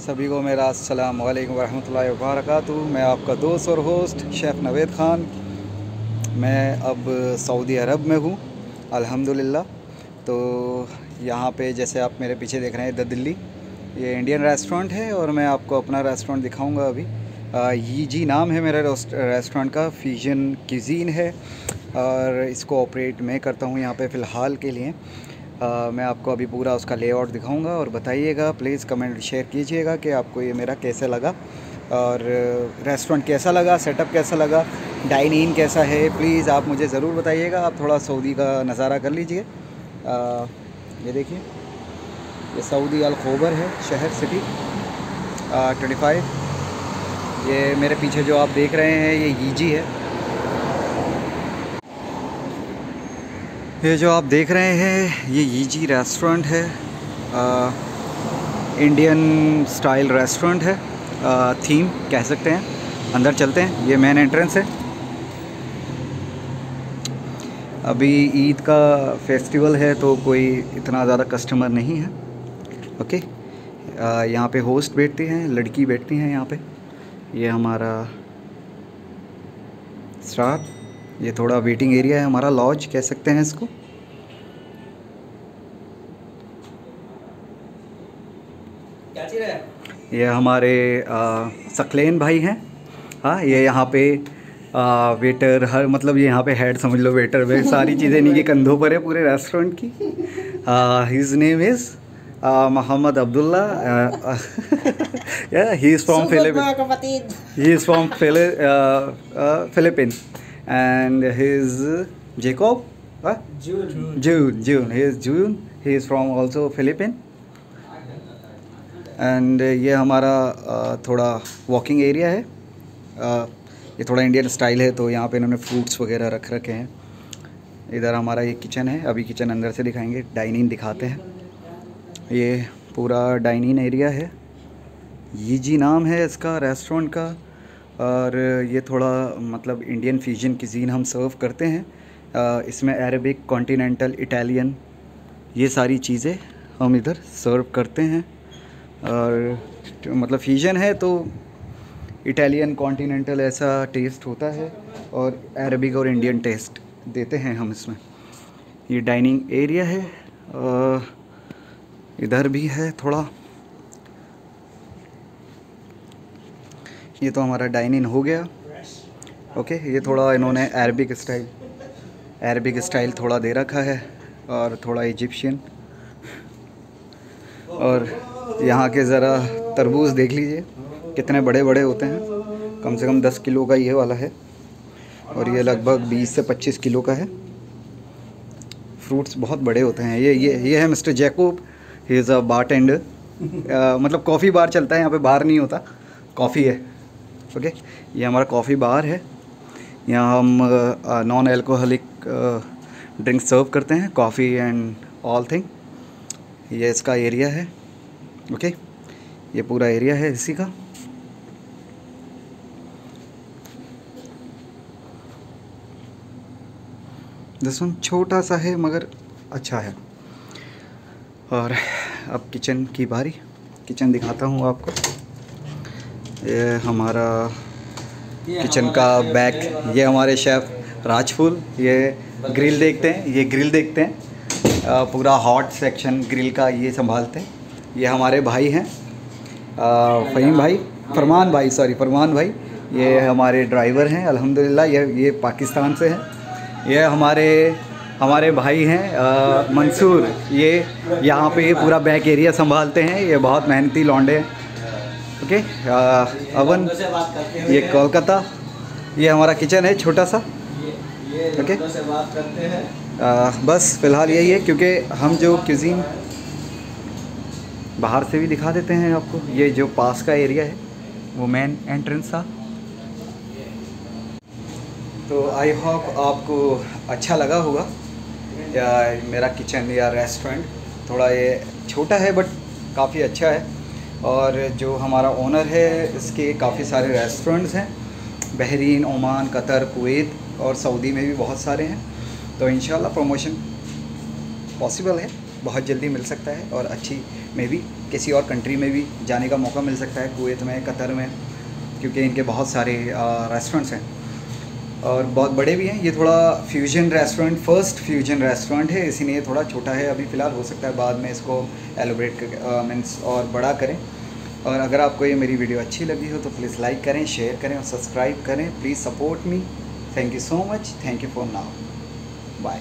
सभी को मेरा अस्सलाम वालेकुम रहमतुल्लाहि व मैं आपका दोस्त और होस्ट शेफ़ नवेद ख़ान। मैं अब सऊदी अरब में हूँ, अल्हम्दुलिल्लाह। तो यहाँ पे जैसे आप मेरे पीछे देख रहे हैं द दिल्ली। ये इंडियन रेस्टोरेंट है और मैं आपको अपना रेस्टोरेंट दिखाऊँगा अभी। ये जी नाम है मेरे रेस्टोरेंट का, फ्यूजन क्यूजीन है। और इसको ऑपरेट मैं करता हूँ यहाँ पे फ़िलहाल के लिए। आ, मैं आपको अभी पूरा उसका लेआउट दिखाऊँगा और बताइएगा। प्लीज़ कमेंट शेयर कीजिएगा कि आपको ये मेरा कैसे लगा और रेस्टोरेंट कैसा लगा सेटअप कैसा लगा डाइन इन कैसा है। प्लीज़ आप मुझे ज़रूर बताइएगा आप थोड़ा सऊदी का नज़ारा कर लीजिए। ये देखिए ये सऊदी अल खोबर है शहर सिटी ट्वेंटी फाइव। ये मेरे पीछे जो आप देख रहे हैं ये ईजी है। ये जो आप देख रहे हैं ये ईजी रेस्टोरेंट है। आ, इंडियन स्टाइल रेस्टोरेंट है। आ, थीम कह सकते हैं। अंदर चलते हैं। ये मेन एंट्रेंस है। अभी ईद का फेस्टिवल है तो कोई इतना ज़्यादा कस्टमर नहीं है। ओके यहाँ पे होस्ट बैठते हैं लड़की बैठती हैं यहाँ पे। ये हमारा स्टाफ ये थोड़ा वेटिंग एरिया है हमारा लॉज कह सकते हैं इसको। ये हमारे सकलेन भाई हैं। हाँ ये यहाँ पे आ, वेटर हर मतलब ये यहाँ पे हेड समझ लो वेटर वे सारी चीज़ें इन्हीं के कंधों पर है पूरे रेस्टोरेंट की। His name is Mohammed Abdullah he is from Philippine he is from Philippine and his Jacob what? June. June. June. He is June. He is from also Philippine. And ये हमारा थोड़ा वॉकिंग एरिया है ये थोड़ा Indian style है तो यहाँ पे इन्होंने फ्रूट्स वगैरह रख रखे हैं इधर हमारा ये किचन है अभी किचन अंदर से दिखाएँगे डाइनिंग दिखाते हैं ये पूरा डाइनिंग एरिया है ये जी नाम है इसका रेस्टोरेंट का और ये थोड़ा मतलब इंडियन फ्यूजन किजीन हम सर्व करते हैं। इसमें अरबिक कॉन्टिनेंटल इटालियन ये सारी चीज़ें हम इधर सर्व करते हैं। और मतलब फ्यूजन है तो इटालियन कॉन्टिनेंटल ऐसा टेस्ट होता है और अरबिक और इंडियन टेस्ट देते हैं हम इसमें। ये डाइनिंग एरिया है। इधर भी है थोड़ा। ये तो हमारा डाइन इन हो गया। ओके ये थोड़ा इन्होंने अरबिक स्टाइल अरबिक स्टाइल थोड़ा दे रखा है और थोड़ा इजिप्शियन और यहाँ के ज़रा तरबूज देख लीजिए, कितने बड़े बड़े होते हैं। कम से कम दस किलो का ये वाला है और ये लगभग बीस से पच्चीस किलो का है। फ्रूट्स बहुत बड़े होते हैं। ये ये ये है mister जैकूब he is a bar मतलब कॉफ़ी बार चलता है, यहाँ पे बार नहीं होता। कॉफ़ी है। ओके ये हमारा कॉफ़ी बार है। यहाँ हम नॉन एल्कोहलिक ड्रिंक सर्व करते हैं कॉफ़ी एंड ऑल थिंग ये इसका एरिया है। ओके ये पूरा एरिया है इसी का। दसवन छोटा सा है, मगर अच्छा है। और अब किचन की बारी। किचन दिखाता हूँ आपको। ये हमारा किचन का बैक ये हमारे शेफ़ राजफुल, ये ग्रिल देखते हैं, ये ग्रिल देखते हैं। पूरा हॉट सेक्शन ग्रिल का ये संभालते हैं। ये हमारे भाई हैं। फ़हीम भाई, फरमान भाई सॉरी फरमान भाई। ये हमारे ड्राइवर हैं, अल्हम्दुलिल्लाह, ये ये पाकिस्तान से हैं। ये हमारे हमारे भाई हैं मंसूर। ये यहाँ पे ये पूरा बैक एरिया संभालते हैं। ये बहुत मेहनती लौंडे हैं। ओके अवन, ये कोलकाता, ये हमारा किचन है, छोटा सा। ओके। बस, फ़िलहाल यही है, क्योंकि हम जो क्यूज़ीन बाहर से भी दिखा देते हैं आपको, ये जो पास का एरिया है, वो मेन एंट्रेंस था। तो आई होप आपको अच्छा लगा होगा, या मेरा किचन या रेस्टोरेंट थोड़ा ये छोटा है बट काफ़ी अच्छा है। और जो हमारा ओनर है, इसके काफ़ी सारे रेस्टोरेंट्स हैं। बहरीन, ओमान, कतर, कुवैत और सऊदी में भी बहुत सारे हैं। तो इन प्रमोशन पॉसिबल है, बहुत जल्दी मिल सकता है और अच्छी में भी किसी और कंट्री में भी जाने का मौका मिल सकता है, कुवैत में, कतर में, क्योंकि इनके बहुत सारे रेस्टोरेंट्स हैं। और बहुत बड़े भी हैं। ये थोड़ा fusion restaurant first fusion restaurant है। इसीलिए थोड़ा छोटा है। अभी फ़िलहाल हो सकता है बाद में इसको एलोब्रेट मीन्स और बड़ा करें। और अगर आपको ये मेरी वीडियो अच्छी लगी हो तो प्लीज़ लाइक करें शेयर करें और सब्सक्राइब करें। Please support me thank you so much thank you for now bye